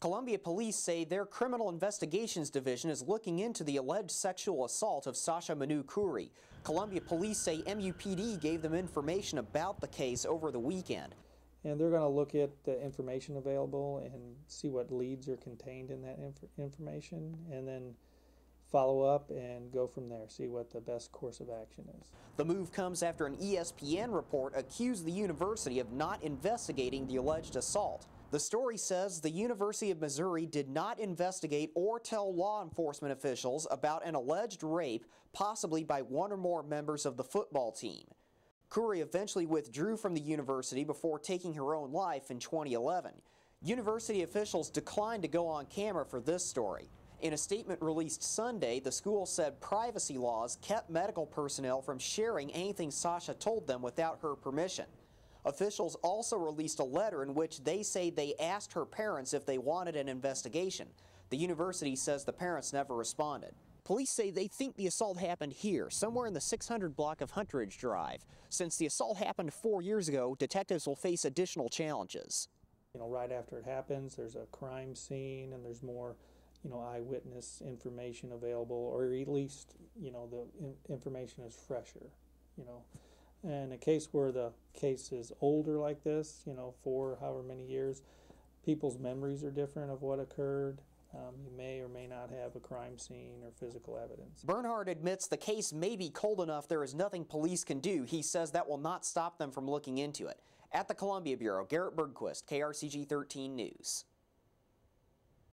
Columbia police say their criminal investigations division is looking into the alleged sexual assault of Sasha Menu Courey. Columbia police say MUPD gave them information about the case over the weekend. And they're going to look at the information available and see what leads are contained in that inf- information and then follow up and go from there, see what the best course of action is. The move comes after an ESPN report accused the university of not investigating the alleged assault. The story says the University of Missouri did not investigate or tell law enforcement officials about an alleged rape, possibly by one or more members of the football team. Courey eventually withdrew from the university before taking her own life in 2011. University officials declined to go on camera for this story. In a statement released Sunday, the school said privacy laws kept medical personnel from sharing anything Sasha told them without her permission. Officials also released a letter in which they say they asked her parents if they wanted an investigation. The university says the parents never responded. Police say they think the assault happened here, somewhere in the 600 block of Hunteridge Drive. Since the assault happened four years ago, detectives will face additional challenges. You know, right after it happens, there's a crime scene and there's more, you know, eyewitness information available, or at least, you know, the information is fresher, you know. And a case where the case is older like this, you know, for however many years, people's memories are different of what occurred. Um, you may or may not have a crime scene or physical evidence. Bernhard admits the case may be cold enough there is nothing police can do. He says that will not stop them from looking into it. At the Columbia Bureau, Garrett Bergquist, KRCG 13 News.